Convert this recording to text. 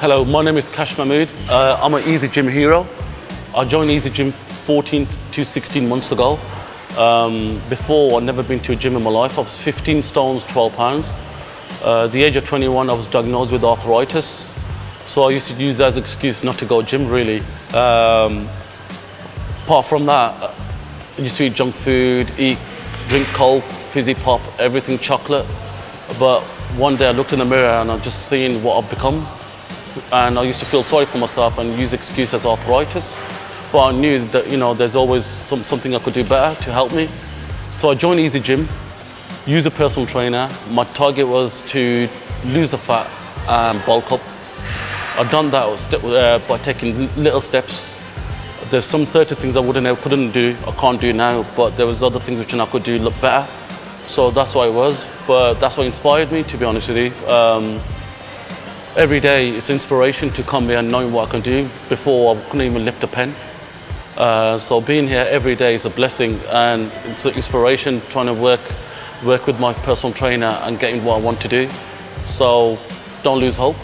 Hello, my name is Kash Mahmood. Uh, I'm an easyGym hero. I joined easyGym 14 to 16 months ago. Um, before, I'd never been to a gym in my life. I was 15 stones, 12 pounds. Uh, at the age of 21, I was diagnosed with arthritis. So I used to use that as an excuse not to go to gym, really. Um, apart from that, I used to eat junk food, eat, drink Coke, fizzy pop, everything chocolate. But one day I looked in the mirror and I just seen what I've become. And I used to feel sorry for myself and use excuse as arthritis. But I knew that, you know, there's always some, something I could do better to help me. So I joined easyGym, use a personal trainer. My target was to lose the fat and bulk up. I've done that uh, by taking little steps. There's some certain things I wouldn't, couldn't do, I can't do now, but there was other things which I could do look better. So that's what it was, but that's what inspired me, to be honest with you. Um, every day it's inspiration to come here and knowing what I can do. Before I couldn't even lift a pen. Uh, so being here every day is a blessing and it's an inspiration trying to work, work with my personal trainer and getting what I want to do. So don't lose hope.